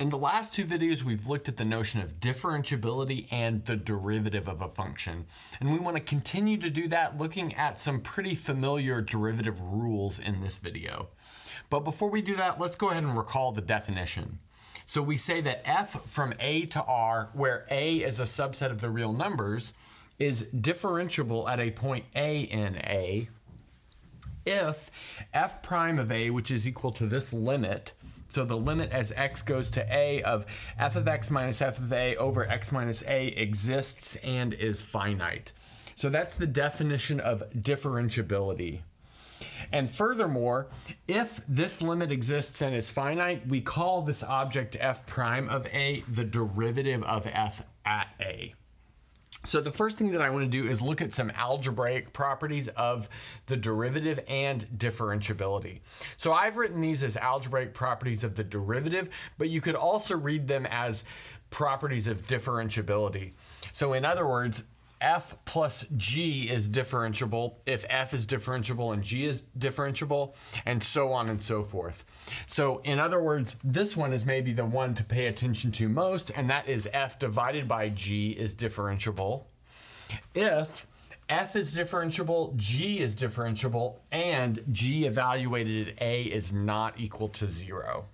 In the last two videos, we've looked at the notion of differentiability and the derivative of a function. And we want to continue to do that looking at some pretty familiar derivative rules in this video. But before we do that, let's go ahead and recall the definition. So we say that f from a to r, where a is a subset of the real numbers, is differentiable at a point a in a if f prime of a, which is equal to this limit, so the limit as x goes to a of f of x minus f of a over x minus a exists and is finite. So that's the definition of differentiability. And furthermore, if this limit exists and is finite, we call this object f prime of a the derivative of f at a. So the first thing that I want to do is look at some algebraic properties of the derivative and differentiability. So I've written these as algebraic properties of the derivative, but you could also read them as properties of differentiability. So in other words, f plus g is differentiable if f is differentiable and g is differentiable, and so on and so forth. So in other words, this one is maybe the one to pay attention to most, and that is f divided by g is differentiable. If f is differentiable, g is differentiable, and g evaluated at a is not equal to zero.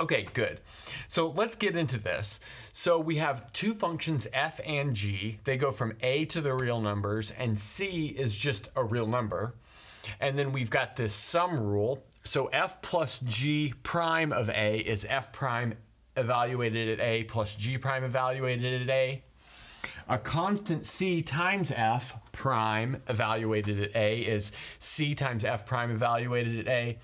Okay, good. So let's get into this. So we have two functions f and g. They go from a to the real numbers, and c is just a real number. And then we've got this sum rule. So f plus g prime of a is f prime evaluated at a plus g prime evaluated at a. A constant c times f prime evaluated at a is c times f prime evaluated at a.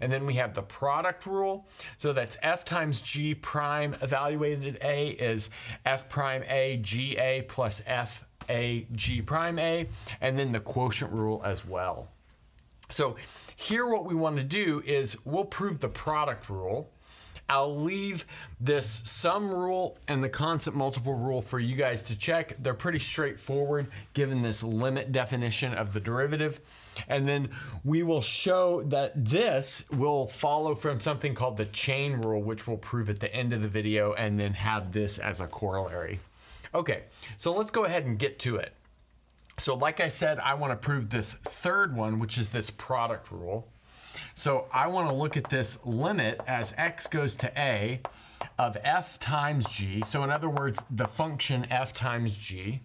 And then we have the product rule. So that's f times g prime evaluated at a is f prime a g a plus f a g prime a. And then the quotient rule as well. So here what we want to do is we'll prove the product rule. I'll leave this sum rule and the constant multiple rule for you guys to check. They're pretty straightforward given this limit definition of the derivative. And then we will show that this will follow from something called the chain rule, which we'll prove at the end of the video and then have this as a corollary. Okay, so let's go ahead and get to it. So like I said, I wanna prove this third one, which is this product rule. So I want to look at this limit as x goes to a of f times g. So in other words, the function f times g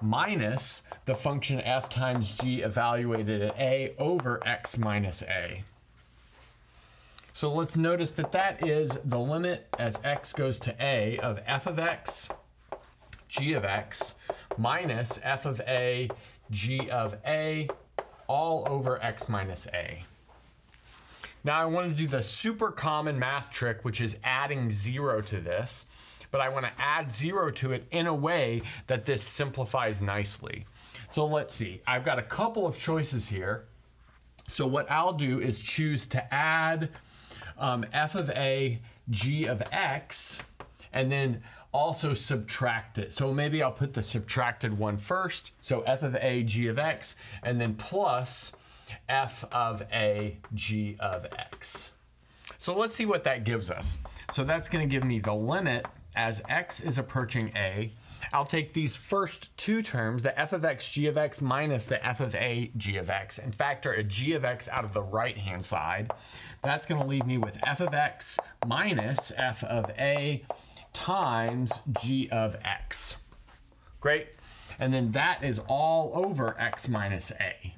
minus the function f times g evaluated at a over x minus a. So let's notice that that is the limit as x goes to a of f of x, g of x, minus f of a, g of a, all over x minus a. Now I want to do the super common math trick, which is adding zero to this, but I want to add zero to it in a way that this simplifies nicely. So let's see, I've got a couple of choices here. So what I'll do is choose to add um, f of a, g of x, and then also subtract it. So maybe I'll put the subtracted one first. So f of a, g of x, and then plus f of a g of x. So let's see what that gives us. So that's going to give me the limit as x is approaching a. I'll take these first two terms, the f of x g of x minus the f of a g of x, and factor a g of x out of the right-hand side. That's going to leave me with f of x minus f of a times g of x. Great. And then that is all over x minus a.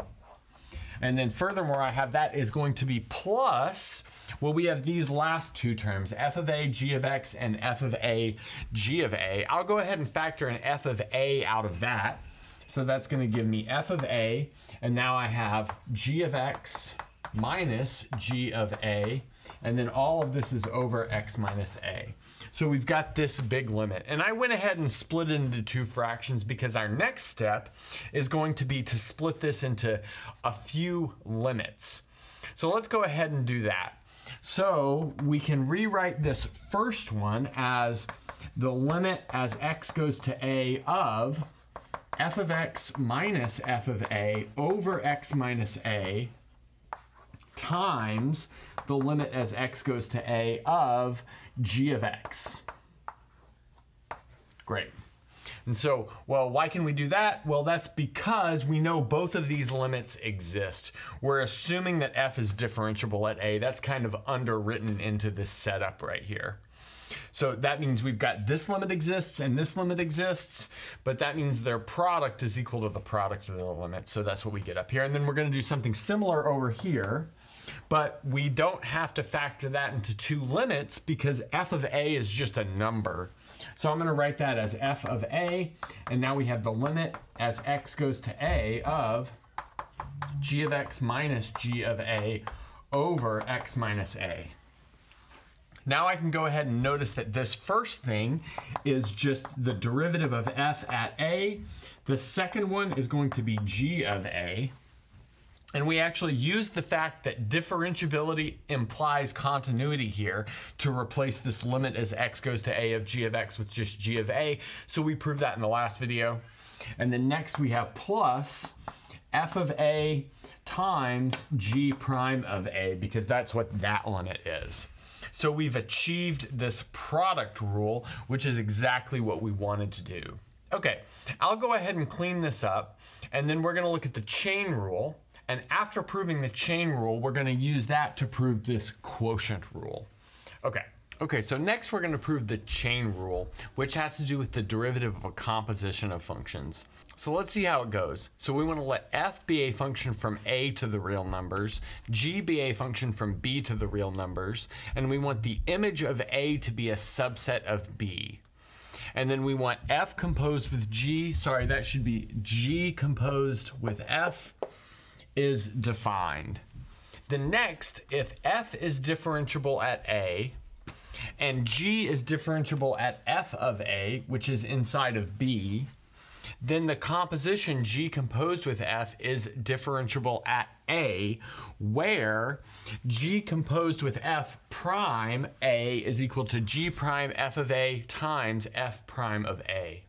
And then furthermore, I have that is going to be plus, well, we have these last two terms, f of a, g of x, and f of a, g of a. I'll go ahead and factor an f of a out of that. So that's going to give me f of a, and now I have g of x minus g of a, and then all of this is over x minus a. So we've got this big limit. And I went ahead and split it into two fractions because our next step is going to be to split this into a few limits. So let's go ahead and do that. So we can rewrite this first one as the limit as x goes to a of f of x minus f of a over x minus a times the limit as x goes to a of g of x. Great. And so, well, why can we do that? Well, that's because we know both of these limits exist. We're assuming that f is differentiable at a. That's kind of underwritten into this setup right here. So that means we've got this limit exists and this limit exists, but that means their product is equal to the product of the limit. So that's what we get up here. And then we're gonna do something similar over here, but we don't have to factor that into two limits because f of a is just a number. So I'm going to write that as f of a, and now we have the limit as x goes to a of g of x minus g of a over x minus a. Now I can go ahead and notice that this first thing is just the derivative of f at a. The second one is going to be g of a. And we actually used the fact that differentiability implies continuity here to replace this limit as x goes to a of g of x with just g of a. So we proved that in the last video. And then next we have plus f of a times g prime of a because that's what that limit is. So we've achieved this product rule, which is exactly what we wanted to do. Okay, I'll go ahead and clean this up, and then we're gonna look at the chain rule. And after proving the chain rule, we're gonna use that to prove this quotient rule. Okay. Okay, so next we're going to prove the chain rule, which has to do with the derivative of a composition of functions. So let's see how it goes. So we want to let f be a function from a to the real numbers, g be a function from b to the real numbers, and we want the image of a to be a subset of b. And then we want f composed with g, sorry, that should be g composed with f, is defined. The next, if f is differentiable at a, and g is differentiable at f of a, which is inside of b, then the composition g composed with f is differentiable at a, where g composed with f prime a is equal to g prime f of a times f prime of a.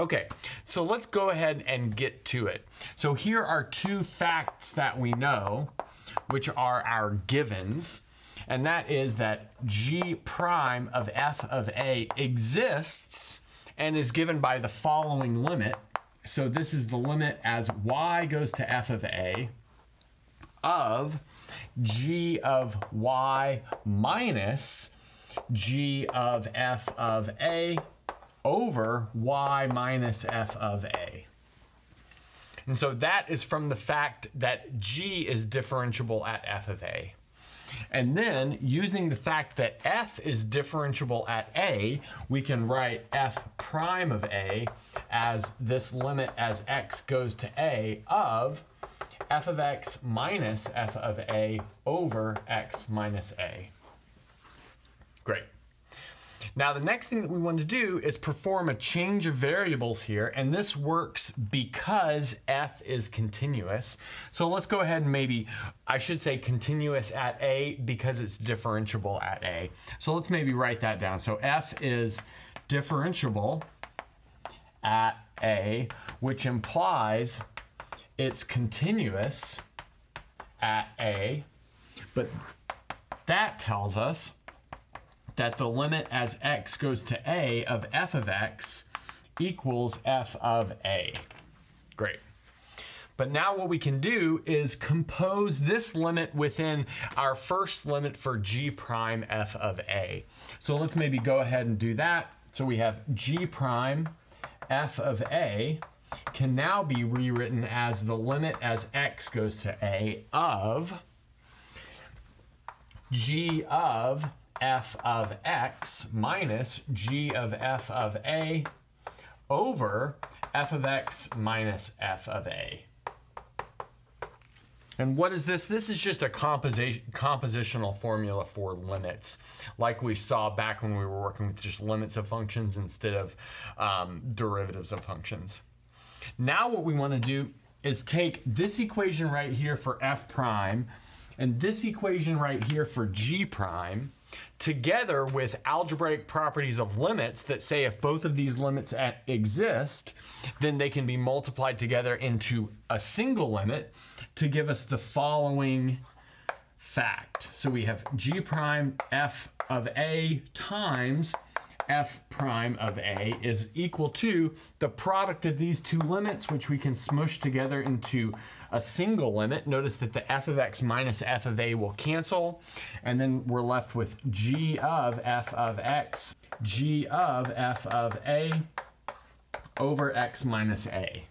Okay, so let's go ahead and get to it. So here are two facts that we know, which are our givens, and that is that g prime of f of a exists and is given by the following limit. So this is the limit as y goes to f of a of g of y minus g of f of a over y minus f of a. And so that is from the fact that g is differentiable at f of a. And then using the fact that f is differentiable at a, we can write f prime of a as this limit as x goes to a of f of x minus f of a over x minus a. Great. Now the next thing that we want to do is perform a change of variables here, and this works because f is continuous. So let's go ahead and maybe, I should say continuous at a because it's differentiable at a. So let's maybe write that down. So f is differentiable at a, which implies it's continuous at a, but that tells us that the limit as x goes to a of f of x equals f of a. Great. But now what we can do is compose this limit within our first limit for g prime f of a. So let's maybe go ahead and do that. So we have g prime f of a can now be rewritten as the limit as x goes to a of g of f of x minus g of f of a over f of x minus f of a. And what is this? This is just a composition, compositional formula for limits, like we saw back when we were working with just limits of functions instead of um, derivatives of functions. Now what we want to do is take this equation right here for f prime and this equation right here for g prime, together with algebraic properties of limits that say if both of these limits exist, then they can be multiplied together into a single limit to give us the following fact. So we have g prime f of a times f prime of a is equal to the product of these two limits, which we can smush together into a single limit. Notice that the f of x minus f of a will cancel, and then we're left with g of f of x, g of f of a over x minus a.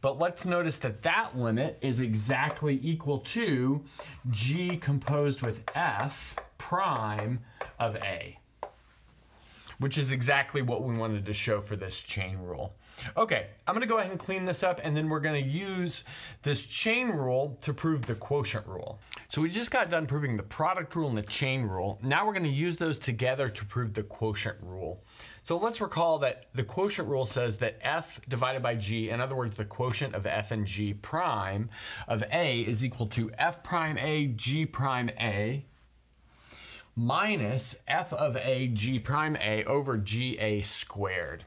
But let's notice that that limit is exactly equal to g composed with f prime of a which is exactly what we wanted to show for this chain rule. Okay, I'm gonna go ahead and clean this up and then we're gonna use this chain rule to prove the quotient rule. So we just got done proving the product rule and the chain rule. Now we're gonna use those together to prove the quotient rule. So let's recall that the quotient rule says that f divided by g, in other words, the quotient of f and g prime of a is equal to f prime a g prime a minus f of a g prime a over ga squared.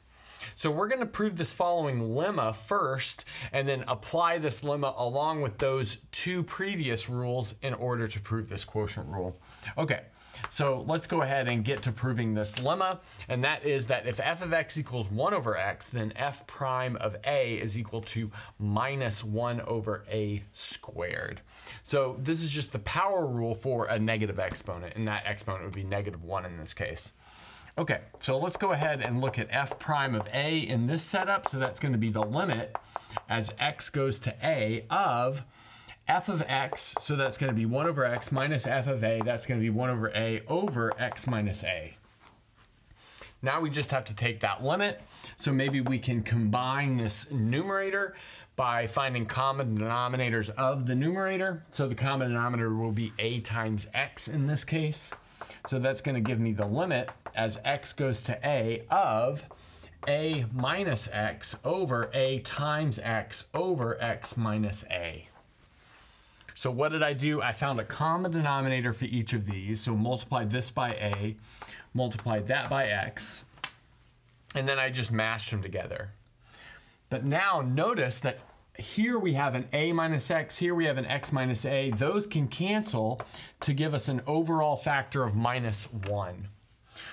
So we're going to prove this following lemma first and then apply this lemma along with those two previous rules in order to prove this quotient rule. Okay, so let's go ahead and get to proving this lemma, and that is that if f of x equals 1 over x, then f prime of a is equal to minus 1 over a squared. So this is just the power rule for a negative exponent, and that exponent would be negative 1 in this case. Okay, so let's go ahead and look at f prime of a in this setup. So that's going to be the limit as x goes to a of f of x, so that's going to be 1 over x minus f of a, that's going to be 1 over a over x minus a. Now we just have to take that limit, so maybe we can combine this numerator by finding common denominators of the numerator. So the common denominator will be a times x in this case. So that's going to give me the limit as x goes to a of a minus x over a times x over x minus a. So what did I do? I found a common denominator for each of these. So multiplied this by a, multiplied that by x, and then I just mashed them together. But now notice that here we have an a minus x, here we have an x minus a. Those can cancel to give us an overall factor of minus 1.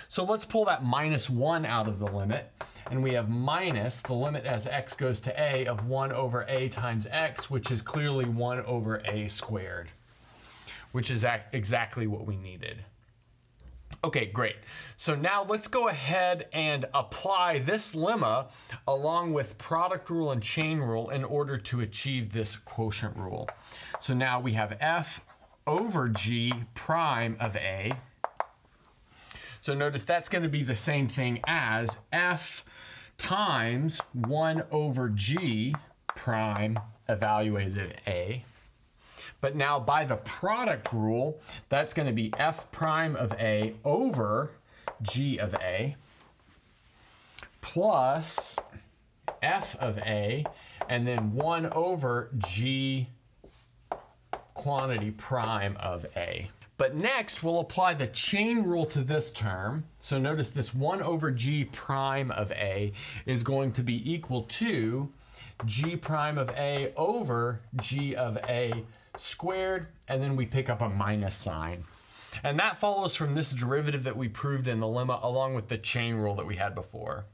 So let's pull that minus 1 out of the limit and we have minus the limit as x goes to a of 1 over a times x, which is clearly 1 over a squared, which is exactly what we needed. Okay, great. So now let's go ahead and apply this lemma along with product rule and chain rule in order to achieve this quotient rule. So now we have f over g prime of a. So notice that's going to be the same thing as f times 1 over g prime evaluated at a. But now by the product rule, that's going to be f prime of a over g of a plus f of a and then 1 over g quantity prime of a. But next, we'll apply the chain rule to this term. So notice this 1 over g prime of a is going to be equal to g prime of a over g of a squared, and then we pick up a minus sign. And that follows from this derivative that we proved in the lemma along with the chain rule that we had before.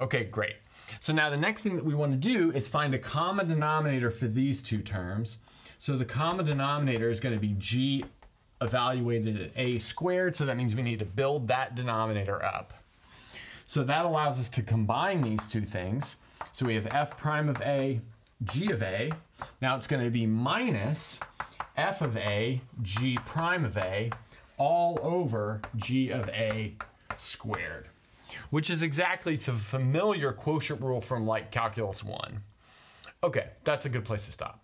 Okay, great. So now the next thing that we want to do is find a common denominator for these two terms. So the common denominator is going to be g evaluated at a squared, so that means we need to build that denominator up. So that allows us to combine these two things. So we have f prime of a, g of a. Now it's going to be minus f of a, g prime of a, all over g of a squared, which is exactly the familiar quotient rule from like calculus 1. Okay, that's a good place to stop.